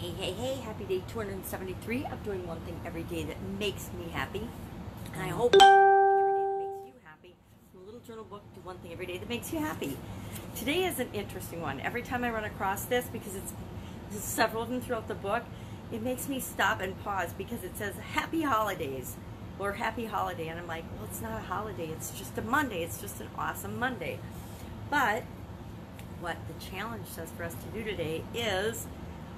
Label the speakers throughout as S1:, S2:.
S1: Hey, hey, hey, happy day 273 of doing one thing every day that makes me happy. And I hope every day that makes you happy. From a little journal book, do one thing every day that makes you happy. Today is an interesting one. Every time I run across this, because it's several of them throughout the book, it makes me stop and pause because it says happy holidays or happy holiday. And I'm like, well, it's not a holiday. It's just a Monday. It's just an awesome Monday. But what the challenge says for us to do today is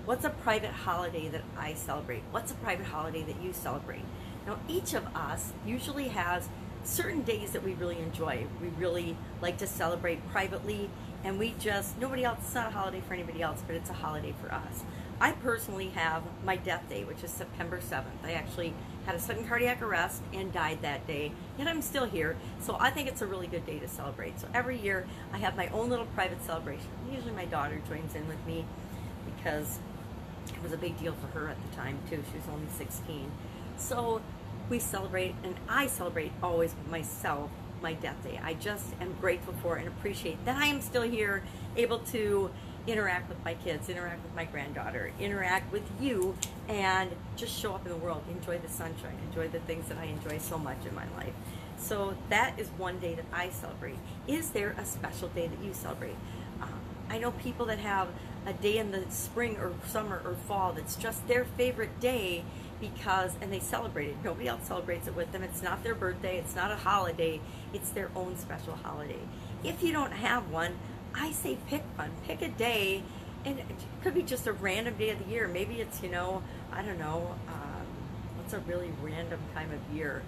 S1: what's a private holiday that I celebrate? What's a private holiday that you celebrate? Now, each of us usually has certain days that we really enjoy. We really like to celebrate privately, and we just, nobody else, it's not a holiday for anybody else, but it's a holiday for us. I personally have my death day, which is September 7th. I actually had a sudden cardiac arrest and died that day, yet I'm still here. So I think it's a really good day to celebrate. So every year I have my own little private celebration. Usually my daughter joins in with me because it was a big deal for her at the time too. She was only 16. So we celebrate, and I celebrate always myself my death day. I just am grateful for and appreciate that I am still here, able to interact with my kids, interact with my granddaughter, interact with you, and just show up in the world, enjoy the sunshine, enjoy the things that I enjoy so much in my life. So that is one day that I celebrate. Is there a special day that you celebrate? Um, I know people that have a day in the spring or summer or fall that's just their favorite day because and they celebrate it. Nobody else celebrates it with them. It's not their birthday. It's not a holiday. It's their own special holiday. If you don't have one i say pick one. Pick a day and it could be just a random day of the year. Maybe it's you know i don't know um, what's a really random time of year?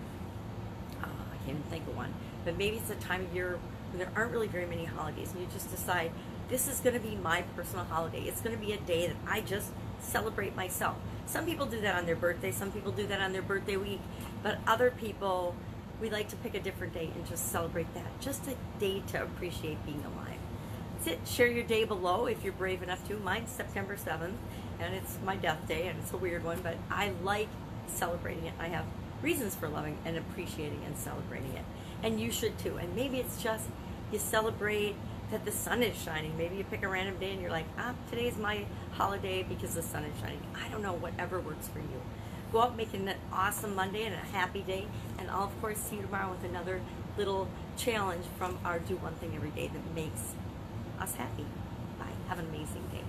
S1: Uh, i can't even think of one. But maybe it's a time of year when there aren't really very many holidays and you just decide this is going to be my personal holiday it's going to be a day that i just celebrate myself some people do that on their birthday, some people do that on their birthday week, but other people, we like to pick a different day and just celebrate that. Just a day to appreciate being alive. That's it. Share your day below if you're brave enough to. Mine's September 7th, and it's my death day, and it's a weird one, but I like celebrating it. I have reasons for loving and appreciating and celebrating it. And you should too. And maybe it's just you celebrate that the sun is shining. Maybe you pick a random day and you're like, ah, today's my holiday because the sun is shining. I don't know, whatever works for you. Go out making an awesome Monday and a happy day. And I'll, of course, see you tomorrow with another little challenge from our Do One Thing Every Day that makes us happy. Bye. Have an amazing day.